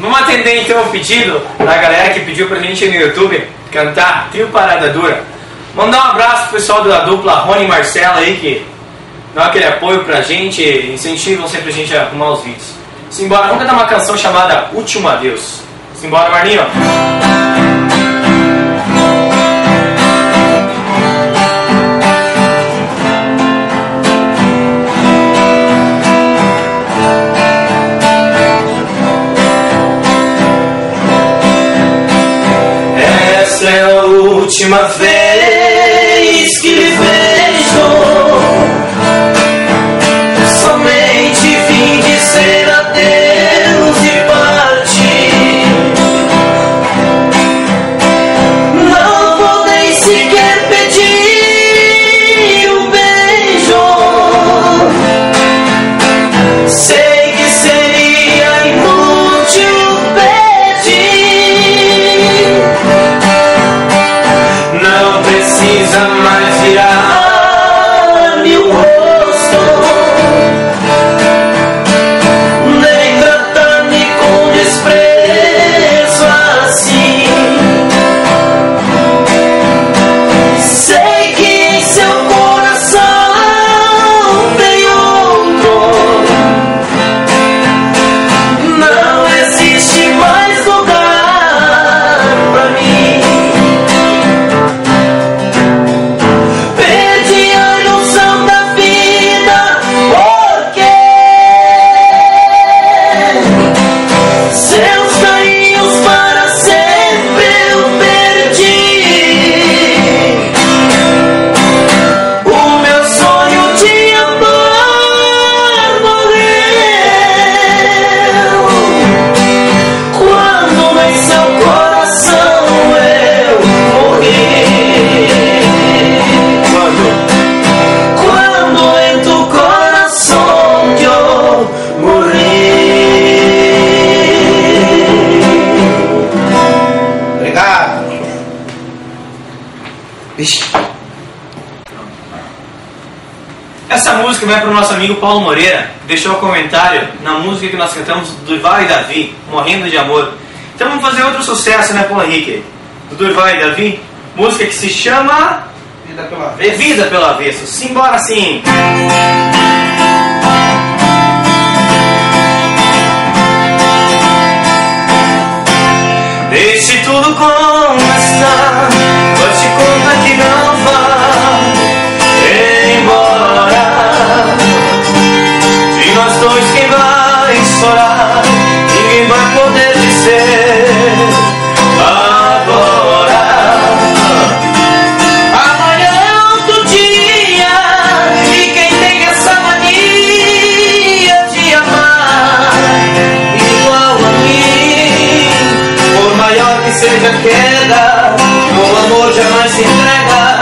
Vamos atender então o pedido da galera que pediu pra gente no YouTube cantar Trio Parada Dura. Mandar um abraço pro pessoal da dupla Rony e Marcela aí que dão aquele apoio pra gente, incentivam sempre a gente a arrumar os vídeos. Simbora, vamos cantar uma canção chamada Último Adeus. Simbora, Marninho. É a última vez Jesus Essa música vai para o nosso amigo Paulo Moreira, deixou um comentário na música que nós cantamos Durval e Davi, Morrendo de Amor. Então vamos fazer outro sucesso, né, Paulo Henrique? Do Durval e Davi, música que se chama Vida pela Avesso. Vida pelo Avesso. Simbora sim! Deixe tudo com se entrega.